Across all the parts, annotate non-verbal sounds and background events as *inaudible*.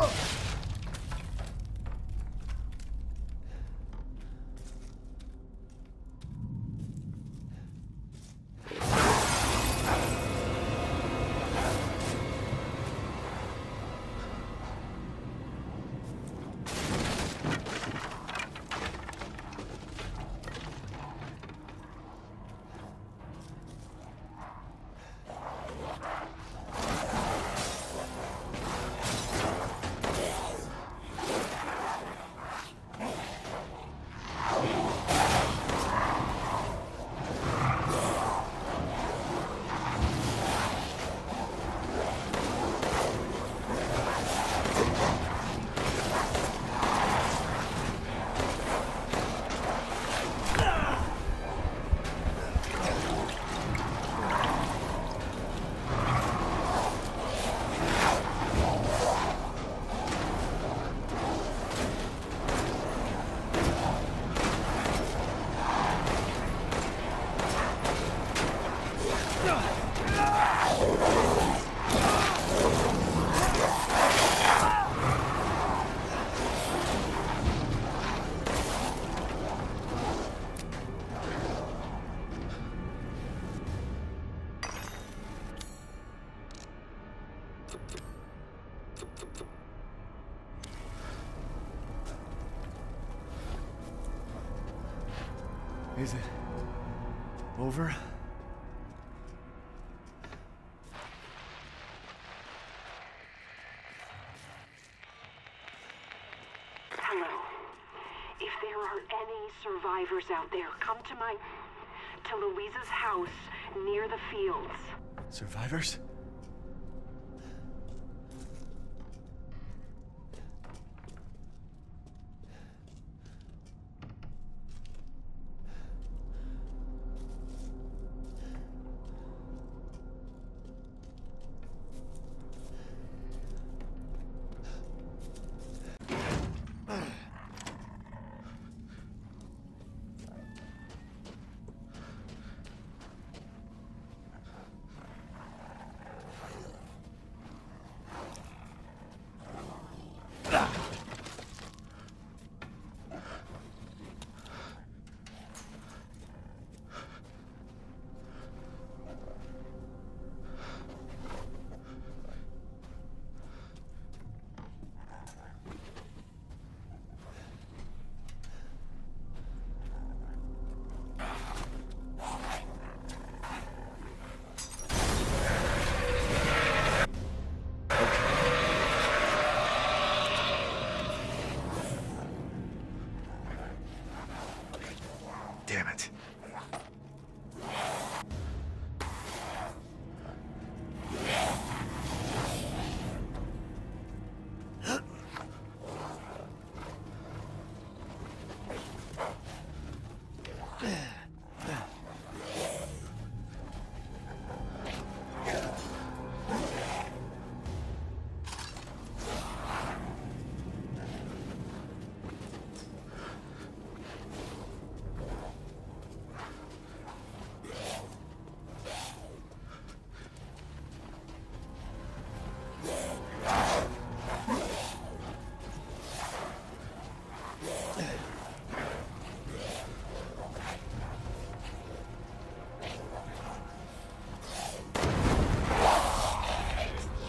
Ugh! Over? Hello. If there are any survivors out there, come to my... to Luiza's house near the fields. Survivors?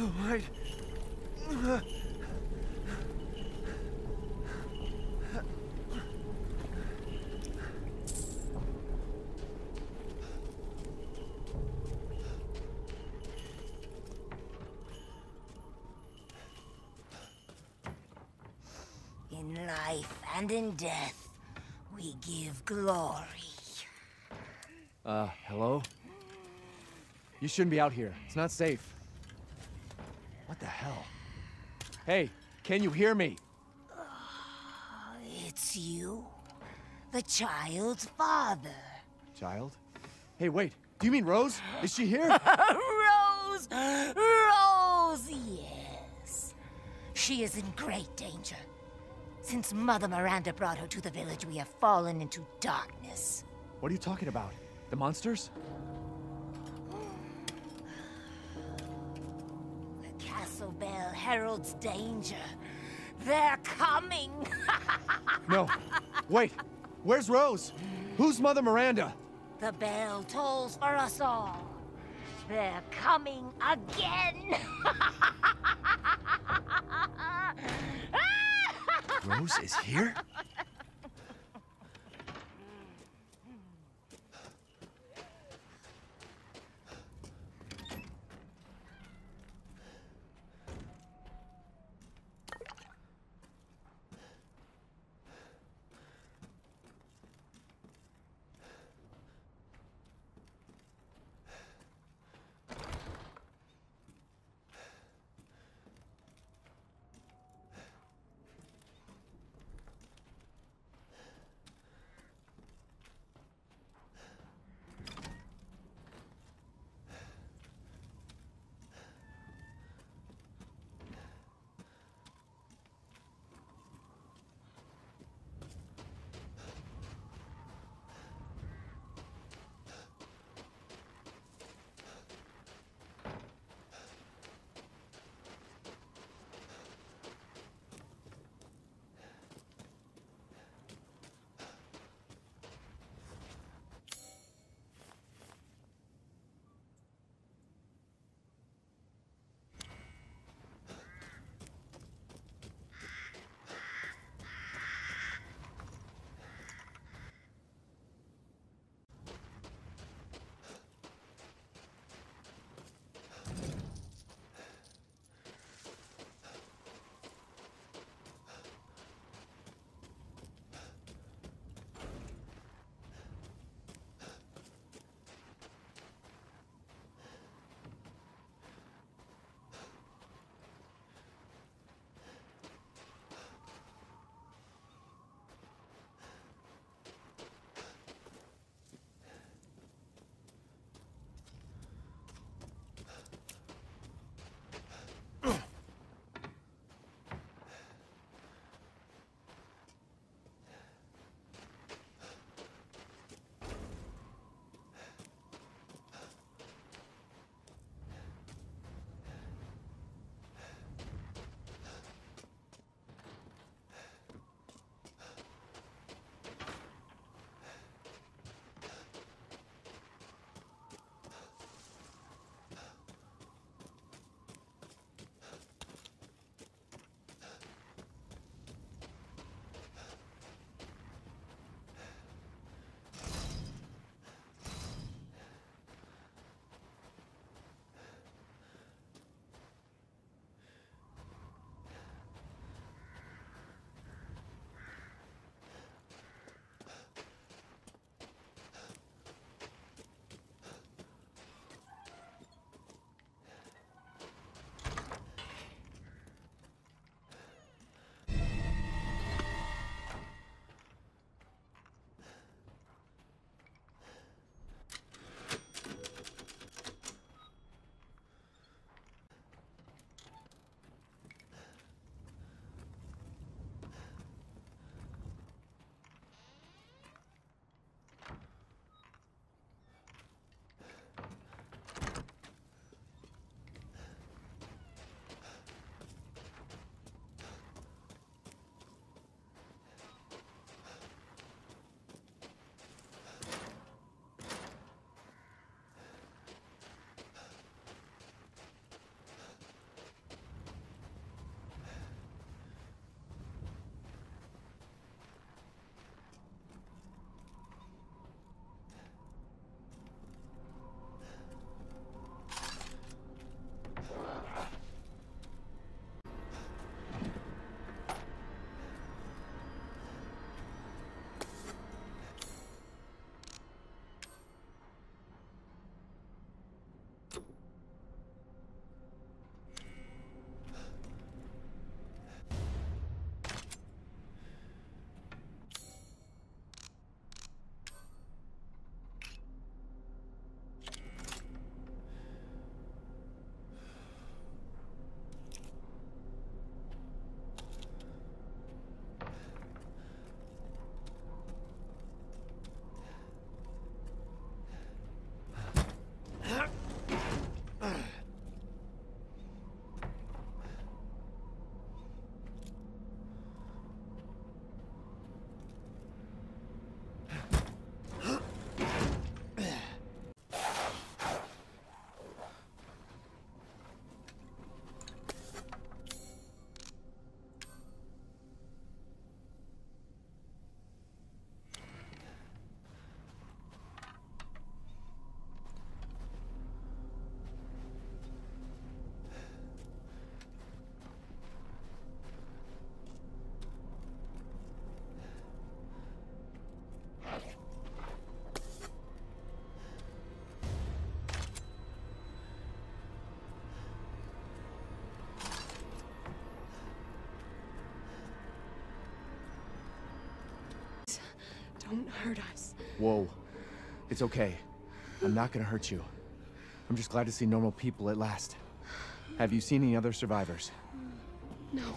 Wait, oh. In life and in death, we give glory. Uh, hello? You shouldn't be out here. It's not safe. What the hell? Hey, can you hear me? *sighs* It's you, the child's father. Child? Hey, wait. Do you mean Rose? Is she here? *laughs* Rose! Rose, yes. She is in great danger. Since Mother Miranda brought her to the village, we have fallen into darkness. what are you talking about? The monsters? Heralds danger. They're coming! *laughs* No. Wait. Where's Rose? Who's Mother Miranda? the bell tolls for us all. They're coming again! *laughs* Rose is here? Hurt us. Whoa. It's okay. I'm not gonna hurt you. I'm just glad to see normal people at last. Have you seen any other survivors? No.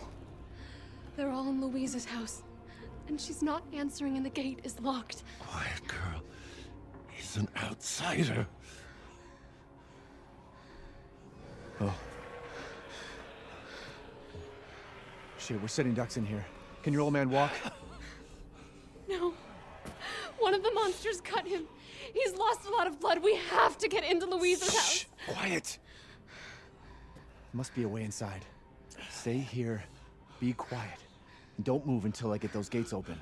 They're all in Luiza's house. And she's not answering and the gate is locked. Quiet girl. He's an outsider. Oh. Shit, we're sitting ducks in here. Can your old man walk? No. One of the monsters cut him. He's lost a lot of blood. We have to get into Luiza's house. Quiet! Must be a way inside. Stay here, be quiet, and don't move until I get those gates open.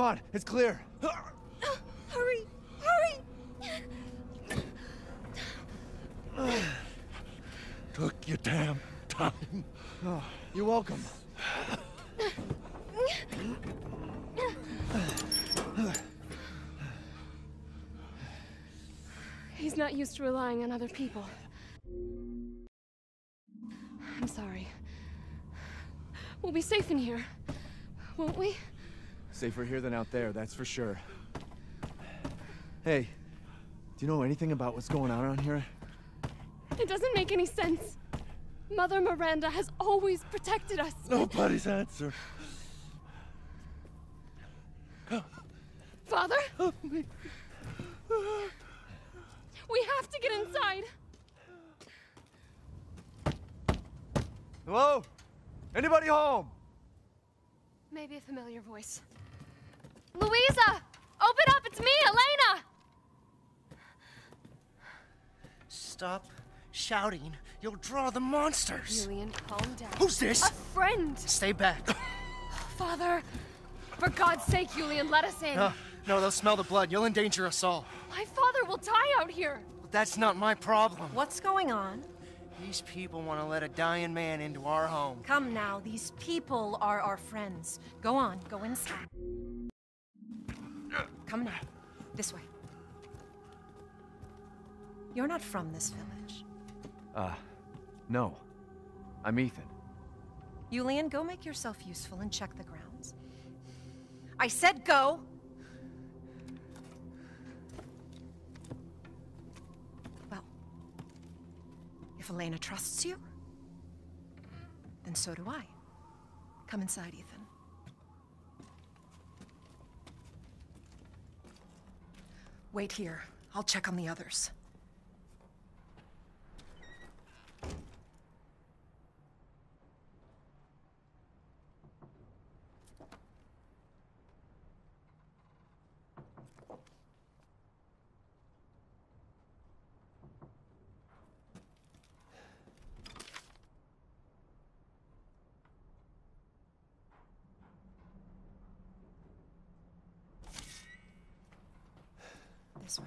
Come on, it's clear. *gasps* Hurry! Hurry! Took your damn time. Oh, you're welcome. He's not used to relying on other people. I'm sorry. We'll be safe in here, won't we? Safer here than out there, that's for sure. Hey, do you know anything about what's going on around here? It doesn't make any sense. Mother Miranda has always protected us. Nobody's answer. Father? Help me. We have to get inside. Hello? Anybody home? Maybe a familiar voice. Luiza! Open up! It's me, Elena! Stop shouting. You'll draw the monsters. Julian, calm down. Who's this? A friend! Stay back. *sighs* Father! For God's sake, Julian, let us in. No, no, they'll smell the blood. You'll endanger us all. My father will die out here. But That's not my problem. What's going on? These people want to let a dying man into our home. Come now, these people are our friends. Go on, go inside. Come now, this way. You're not from this village. Uh, no. I'm Ethan. Julian, go make yourself useful and check the grounds. I said go! Well, if Elena trusts you, then so do I. Come inside, Ethan. Wait here. I'll check on the others. This way.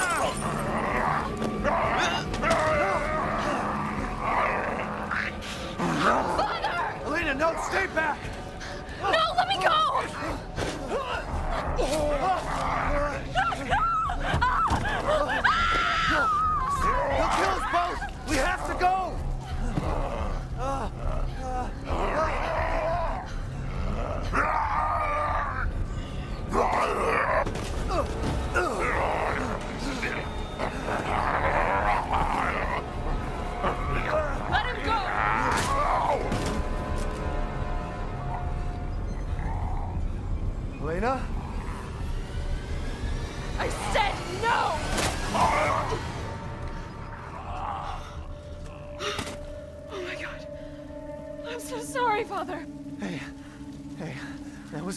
Elena, no, stay back! No, let me go! Oh.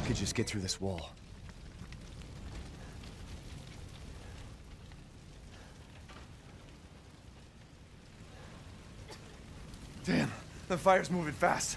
We could just get through this wall. Damn, the fire's moving fast.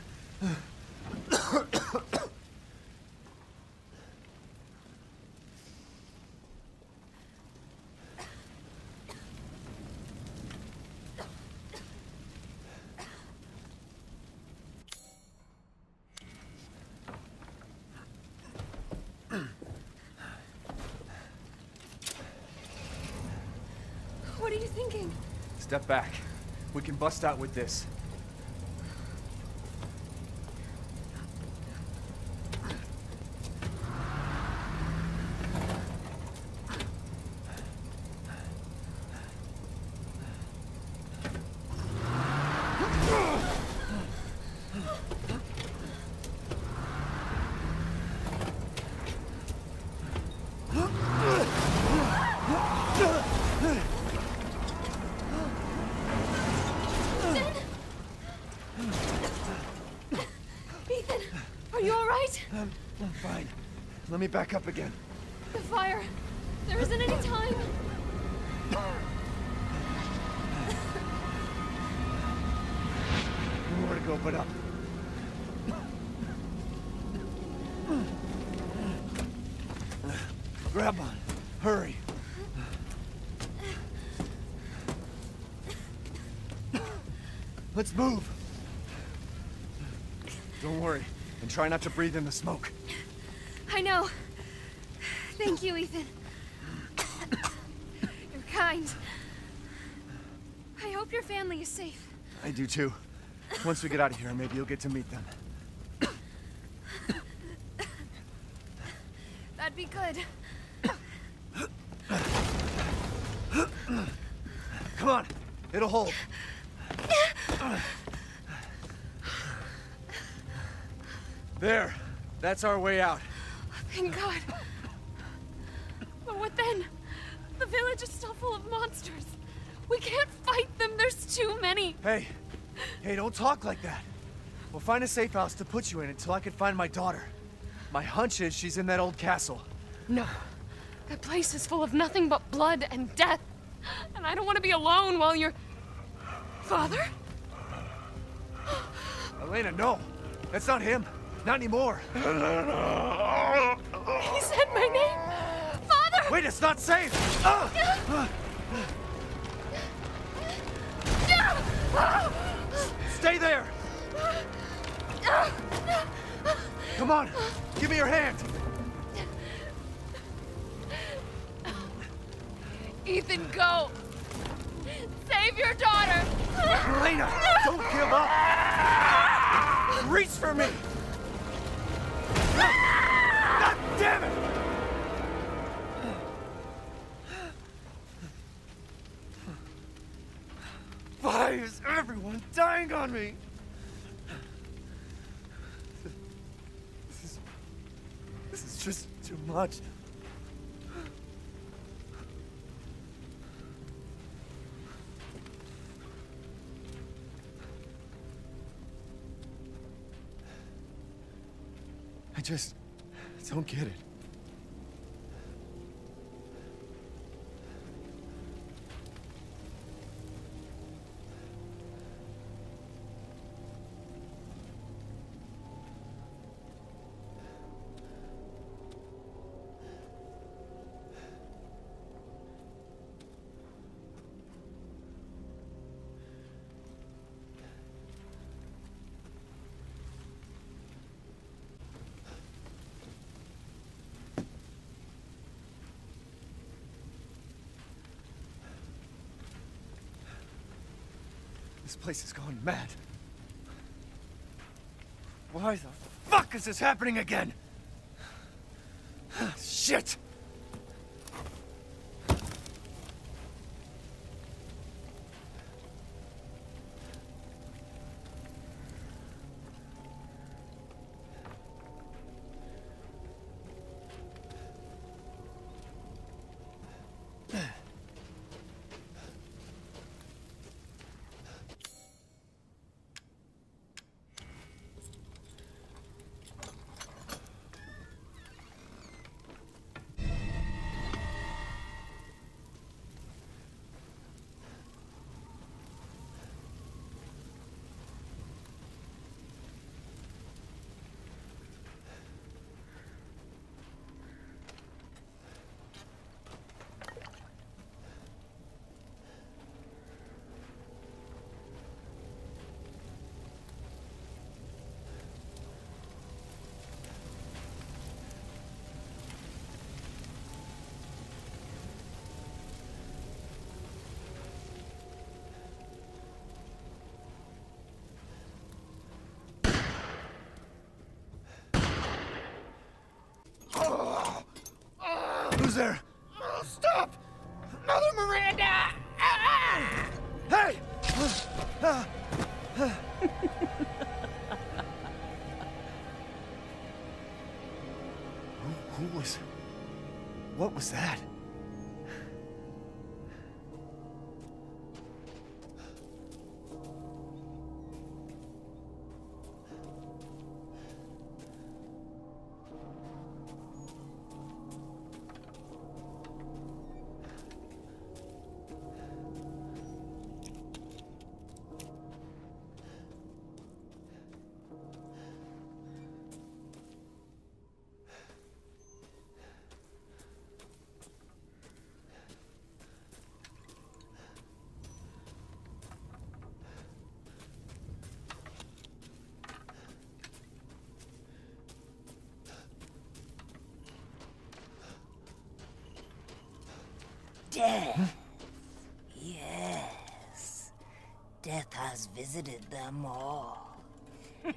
What are you thinking? Step back. We can bust out with this. Ethan, are you all right? I'm, I'm fine. Let me back up again. The fire. There isn't any time. *laughs* Nowhere to go but up. Grab on. Hurry. Let's move. Don't worry, and try not to breathe in the smoke. I know. Thank you, Ethan. You're kind. I hope your family is safe. I do too. Once we get out of here, maybe you'll get to meet them. That'd be good. Come on, it'll hold. There, that's our way out. Thank God. Many. Hey, hey, don't talk like that. We'll find a safe house to put you in until I can find my daughter. My hunch is she's in that old castle. No. That place is full of nothing but blood and death. And I don't want to be alone while you're. Father? Elena, no. That's not him. Not anymore. He said my name. Father! Wait, it's not safe. Ah! Ah! Stay there. Come on, give me your hand. Ethan, go! Save your daughter! Elena, don't give up. Reach for me. God damn it! On me? This is... This is just too much. I just don't get it. This place is going mad. Why the fuck is this happening again? *sighs* Shit! Death. Yes. Death has visited them all. *laughs*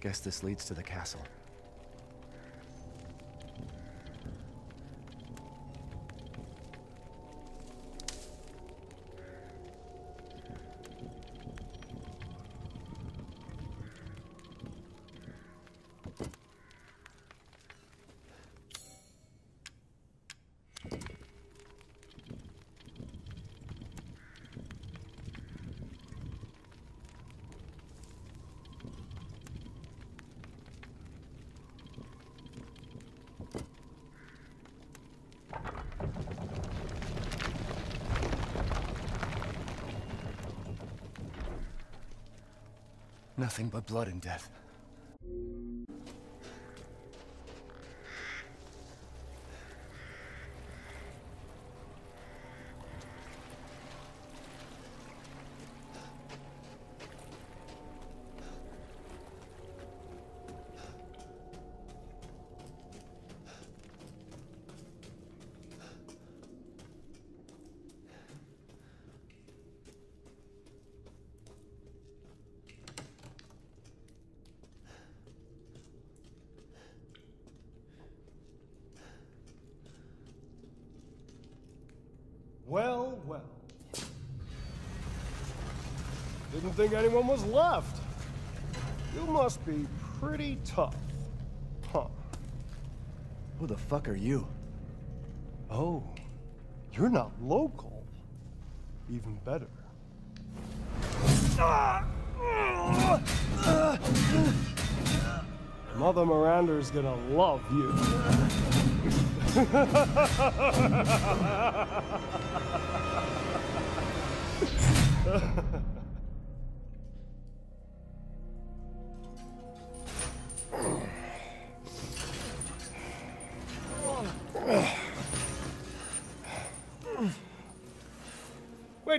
Guess this leads to the castle. Nothing but blood and death. Think anyone was left. You must be pretty tough. Huh. Who the fuck are you? Oh, you're not local. Even better. Mother Miranda's gonna love you. *laughs*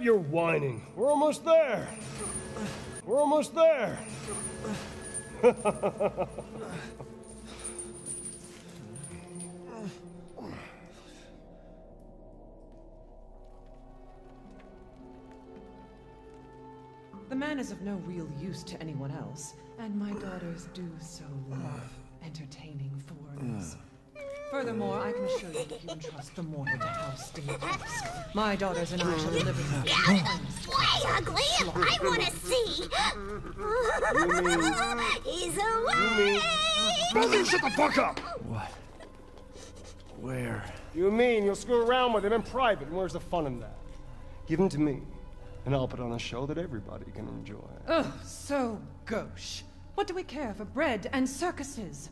Wait, you're whining. We're almost there. We're almost there. The man is of no real use to anyone else, and my daughters do so love entertaining foreigners. Ah. Furthermore, I can assure you that you entrust the mortal to House Dimitrescu. My daughters and I shall deliver you the finest Way ugly! I want to see! He's away! Brother, shut the fuck up! What? Where? You mean you'll screw around with him in private, and where's the fun in that? Give him to me, and I'll put on a show that everybody can enjoy. Oh, so gauche. What do we care for bread and circuses?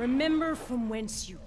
Remember from whence you.